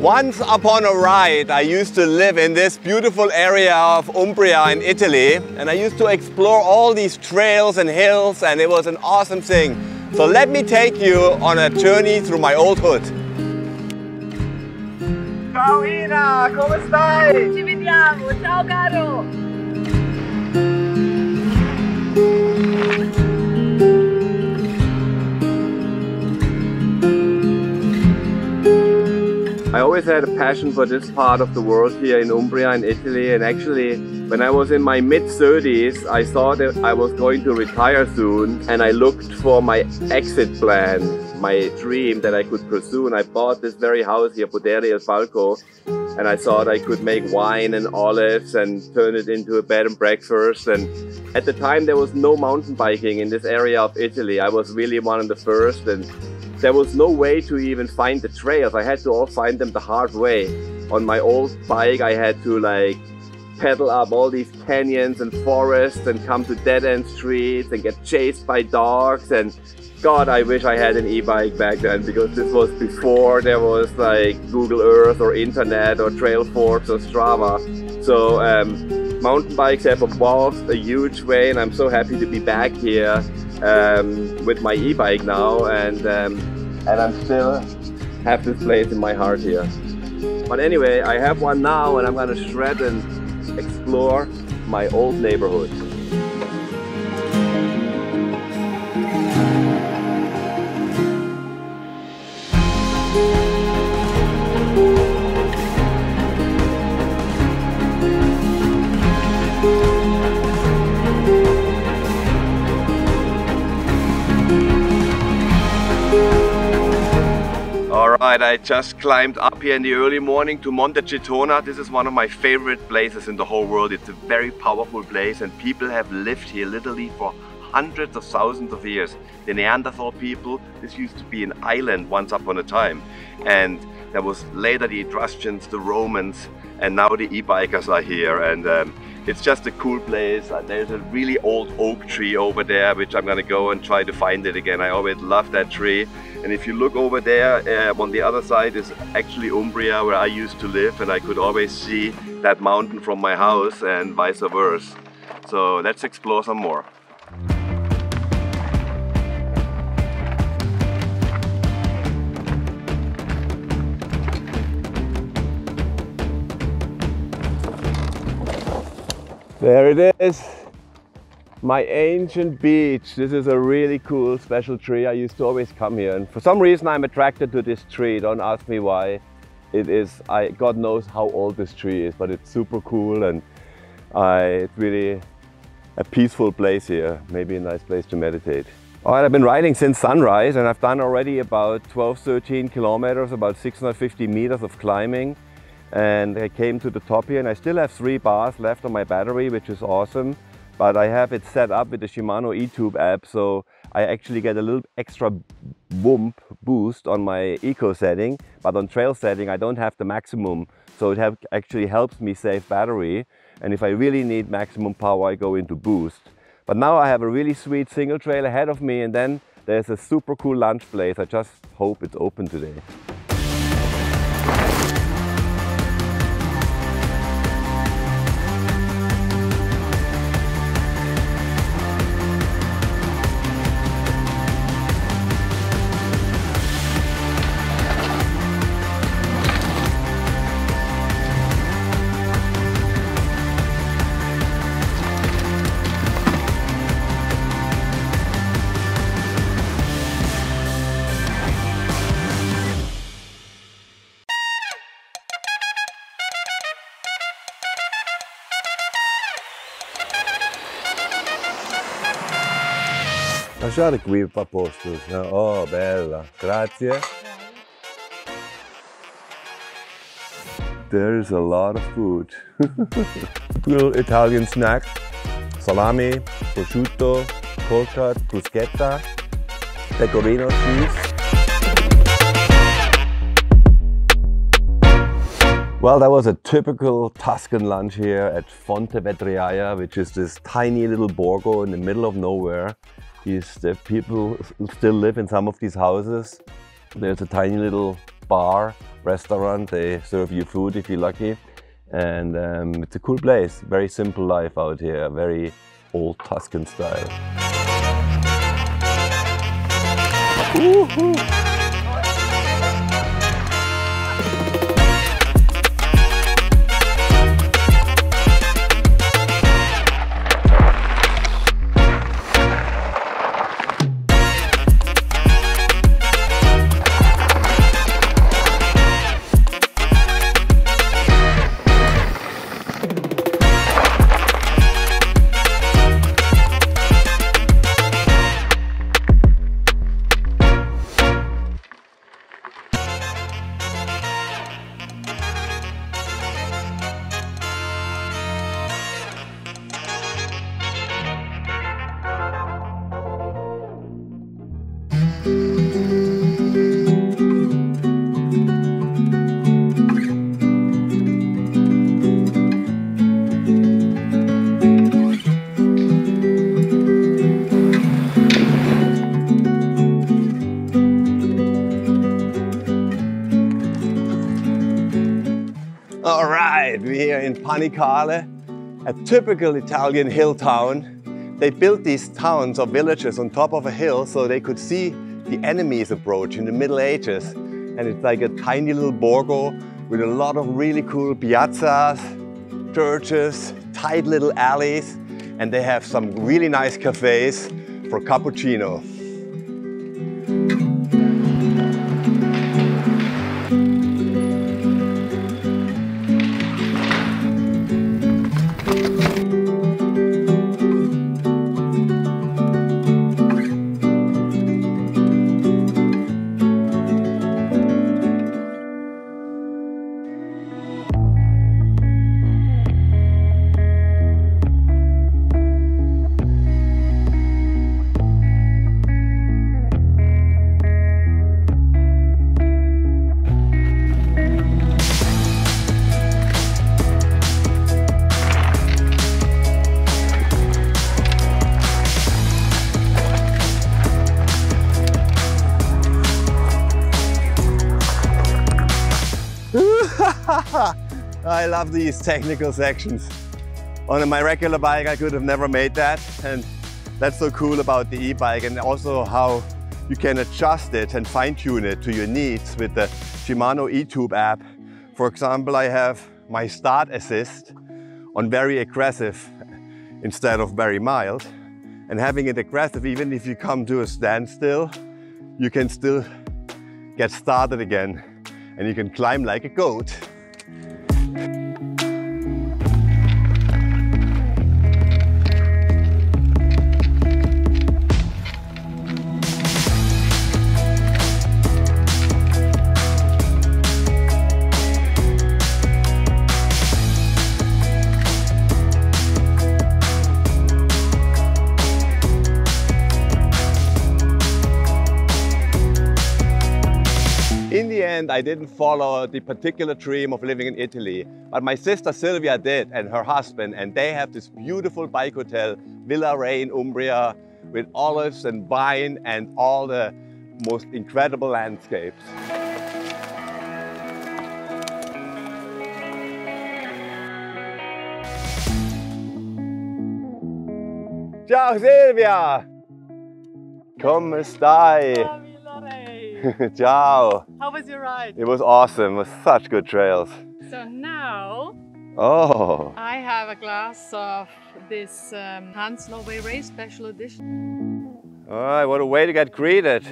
Once upon a ride, I used to live in this beautiful area of Umbria in Italy, and I used to explore all these trails and hills, and it was an awesome thing. So let me take you on a journey through my old hood. Ciao Ina, come stai? Ci vediamo, ciao caro! I always had a passion for this part of the world here in Umbria in Italy and actually when I was in my mid 30s I thought that I was going to retire soon and I looked for my exit plan, my dream that I could pursue and I bought this very house here, Podere El Falco and I thought I could make wine and olives and turn it into a bed and breakfast and at the time there was no mountain biking in this area of Italy. I was really one of the first and there was no way to even find the trails. I had to all find them the hard way. On my old bike, I had to like pedal up all these canyons and forests and come to dead-end streets and get chased by dogs and God, I wish I had an e-bike back then because this was before there was like Google Earth or internet or Trailforks or Strava. So um, mountain bikes have evolved a huge way and I'm so happy to be back here um, with my e-bike now and um, and I'm still have this place in my heart here. But anyway, I have one now and I'm gonna shred and explore my old neighborhood. Alright, I just climbed up here in the early morning to Monte Cetona. This is one of my favorite places in the whole world. It's a very powerful place and people have lived here literally for hundreds of thousands of years. The Neanderthal people, this used to be an island once upon a time. And there was later the Etruscans, the Romans, and now the e-bikers are here. And um, it's just a cool place. There's a really old oak tree over there, which I'm gonna go and try to find it again. I always love that tree. And if you look over there, uh, on the other side is actually Umbria, where I used to live, and I could always see that mountain from my house and vice versa. So let's explore some more. There it is, my ancient beech. This is a really cool special tree. I used to always come here and for some reason I'm attracted to this tree. Don't ask me why. It is, I, God knows how old this tree is, but it's super cool and I, it's really a peaceful place here. Maybe a nice place to meditate. All right, I've been riding since sunrise and I've done already about 12, 13 kilometers, about 650 meters of climbing and I came to the top here and I still have three bars left on my battery which is awesome but I have it set up with the Shimano eTube app so I actually get a little extra bump boost on my eco setting but on trail setting I don't have the maximum. So it have, actually helps me save battery and if I really need maximum power I go into boost. But now I have a really sweet single trail ahead of me and then there's a super cool lunch place. I just hope it's open today Lasciare qui posto. Oh, bella. Grazie. There's a lot of food. Little Italian snack. Salami, prosciutto, torta, bruschetta, pecorino cheese. Well, that was a typical Tuscan lunch here at Fonte Vetriaia, which is this tiny little borgo in the middle of nowhere is that people still live in some of these houses. There's a tiny little bar restaurant. They serve you food if you're lucky. And um, it's a cool place. Very simple life out here, very old Tuscan style. Here in Panicale, a typical Italian hill town. They built these towns or villages on top of a hill so they could see the enemies approach in the Middle Ages. And it's like a tiny little borgo with a lot of really cool piazzas, churches, tight little alleys, and they have some really nice cafes for cappuccino. I love these technical sections. On my regular bike, I could have never made that. And that's so cool about the e-bike and also how you can adjust it and fine tune it to your needs with the Shimano eTube app. For example, I have my start assist on very aggressive instead of very mild. And having it aggressive, even if you come to a standstill, you can still get started again and you can climb like a goat. End, I didn't follow the particular dream of living in Italy, but my sister Silvia did and her husband, and they have this beautiful bike hotel, Villa Re in Umbria, with olives and vine and all the most incredible landscapes. Ciao Silvia! Come stai? Ciao! How was your ride? It was awesome. It was such good trails. So now Oh, I have a glass of this um, Hans Norway Race Special Edition. all right. What a way to get greeted.